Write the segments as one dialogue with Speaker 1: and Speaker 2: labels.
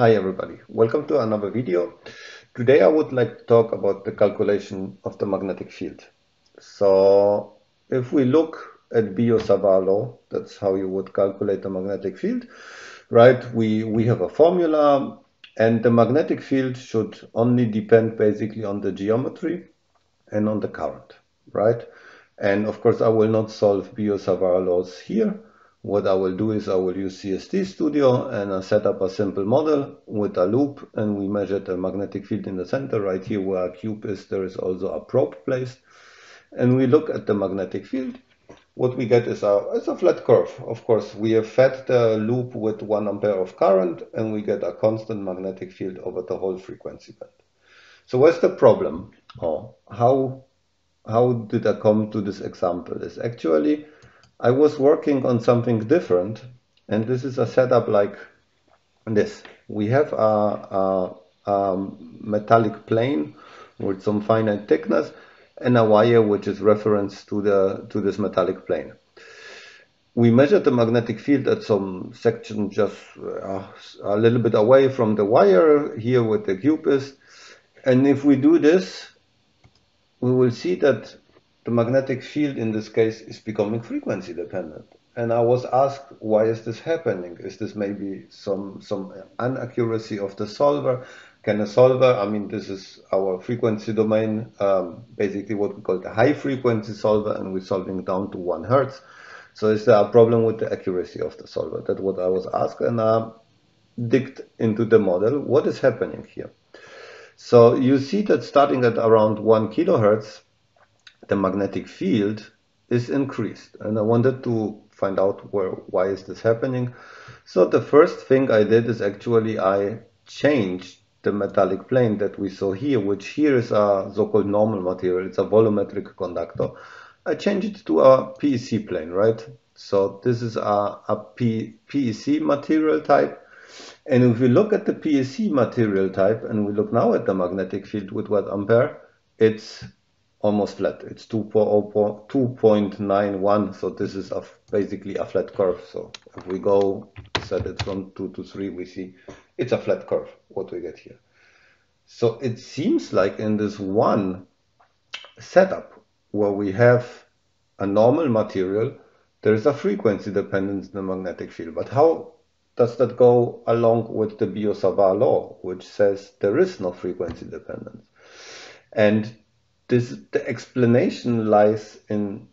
Speaker 1: Hi everybody, welcome to another video. Today I would like to talk about the calculation of the magnetic field. So if we look at Biot-Savart law, that's how you would calculate the magnetic field, right? We, we have a formula and the magnetic field should only depend basically on the geometry and on the current, right? And of course I will not solve Biot-Savart laws here what I will do is I will use CST Studio and I set up a simple model with a loop and we measure the magnetic field in the center. Right here where a cube is, there is also a probe placed. And we look at the magnetic field. What we get is a, is a flat curve. Of course, we have fed the loop with one ampere of current and we get a constant magnetic field over the whole frequency band. So what's the problem? Oh, how, how did I come to this example? Is actually I was working on something different and this is a setup like this. We have a, a, a metallic plane with some finite thickness and a wire which is reference to the to this metallic plane. We measured the magnetic field at some section just uh, a little bit away from the wire here with the cubist. And if we do this, we will see that the magnetic field in this case is becoming frequency dependent. And I was asked, why is this happening? Is this maybe some, some inaccuracy of the solver? Can a solver, I mean, this is our frequency domain, um, basically what we call the high frequency solver, and we're solving down to one hertz. So is there a problem with the accuracy of the solver? That's what I was asked, and I digged into the model. What is happening here? So you see that starting at around one kilohertz, the magnetic field is increased. And I wanted to find out where, why is this happening. So the first thing I did is actually I changed the metallic plane that we saw here, which here is a so-called normal material. It's a volumetric conductor. I changed it to a PEC plane, right? So this is a, a P, PEC material type. And if we look at the PEC material type and we look now at the magnetic field with watt ampere, it's almost flat. It's 2.91, so this is a, basically a flat curve. So if we go set it from 2 to 3, we see it's a flat curve, what we get here. So it seems like in this one setup where we have a normal material, there is a frequency dependence in the magnetic field. But how does that go along with the Biot-Savart law, which says there is no frequency dependence? And this the explanation lies in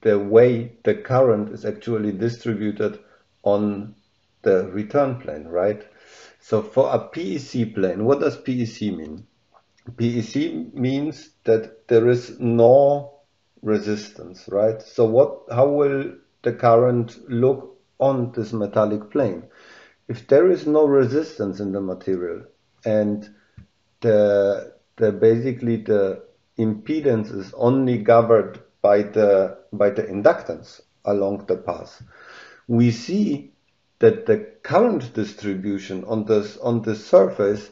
Speaker 1: the way the current is actually distributed on the return plane, right? So for a PEC plane, what does PEC mean? PEC means that there is no resistance, right? So what, how will the current look on this metallic plane? If there is no resistance in the material and the, the basically the impedance is only governed by the by the inductance along the path, we see that the current distribution on this on the surface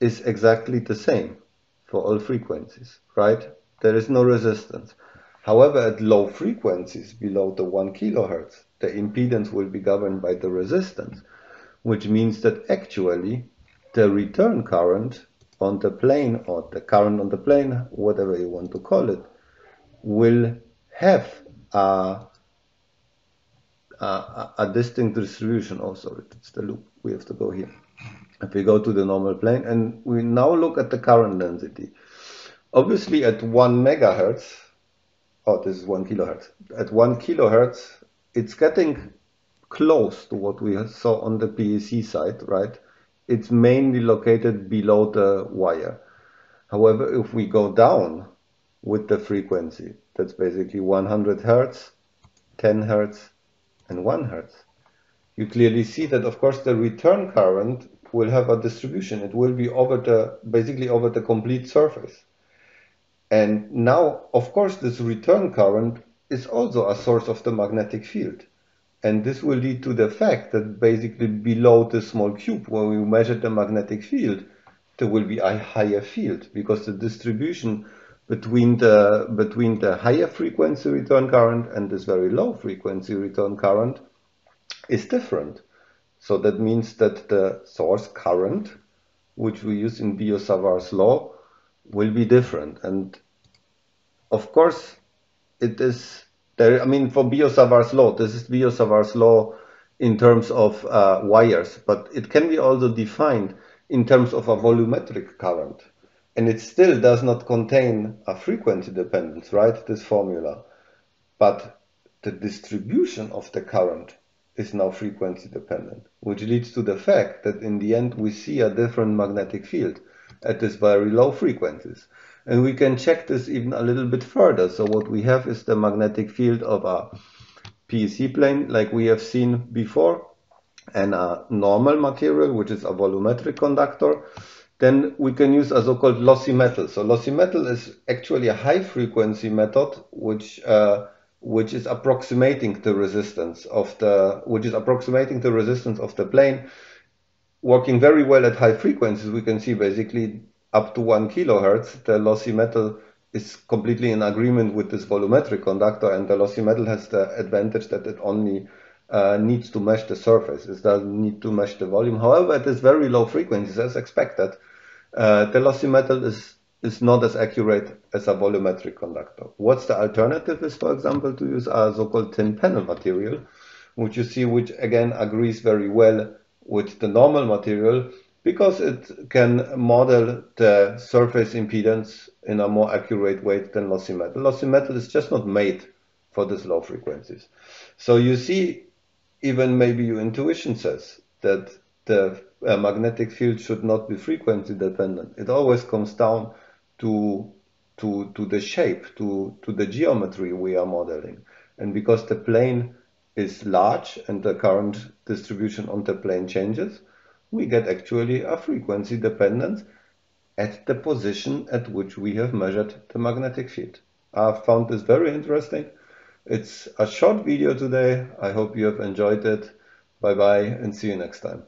Speaker 1: is exactly the same for all frequencies, right? There is no resistance. However, at low frequencies below the 1 kilohertz, the impedance will be governed by the resistance, which means that actually the return current on the plane or the current on the plane, whatever you want to call it, will have a, a, a distinct distribution. Oh, sorry, it's the loop. We have to go here. If we go to the normal plane and we now look at the current density. Obviously at 1 megahertz, oh, this is 1 kilohertz. At 1 kilohertz, it's getting close to what we saw on the PEC side, right? It's mainly located below the wire. However, if we go down with the frequency, that's basically 100 hertz, 10 hertz, and 1 hertz, you clearly see that, of course, the return current will have a distribution. It will be over the, basically over the complete surface. And now, of course, this return current is also a source of the magnetic field. And this will lead to the fact that basically below the small cube, when we measure the magnetic field, there will be a higher field because the distribution between the between the higher frequency return current and this very low frequency return current is different. So that means that the source current, which we use in Biot-Savart's law, will be different. And of course, it is there. I mean, for Biot-Savart's law, this is Biot-Savart's law in terms of uh, wires, but it can be also defined in terms of a volumetric current. And it still does not contain a frequency dependence, right? This formula. But the distribution of the current is now frequency dependent, which leads to the fact that in the end we see a different magnetic field at this very low frequencies. And we can check this even a little bit further. So what we have is the magnetic field of a PEC plane like we have seen before and a normal material, which is a volumetric conductor. Then we can use a so-called lossy metal. So lossy metal is actually a high frequency method, which uh, which is approximating the resistance of the which is approximating the resistance of the plane working very well at high frequencies we can see basically up to one kilohertz the lossy metal is completely in agreement with this volumetric conductor and the lossy metal has the advantage that it only uh, needs to mesh the surface. It doesn't need to mesh the volume. However at this very low frequencies as expected. Uh, the lossy metal is is not as accurate as a volumetric conductor. What's the alternative is, for example, to use a so-called thin panel material, which you see, which again agrees very well with the normal material because it can model the surface impedance in a more accurate way than lossy metal. Lossy metal is just not made for these low frequencies. So you see, even maybe your intuition says that the uh, magnetic field should not be frequency dependent. It always comes down to to to the shape, to to the geometry we are modeling. And because the plane is large and the current distribution on the plane changes, we get actually a frequency dependence at the position at which we have measured the magnetic field. I found this very interesting. It's a short video today. I hope you have enjoyed it. Bye bye and see you next time.